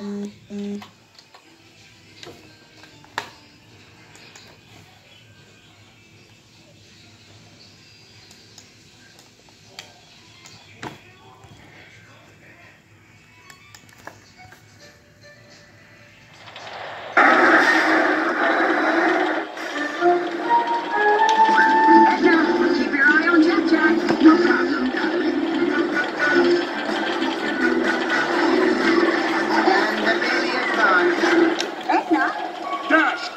Edna,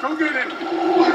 go get him.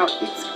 Out. It's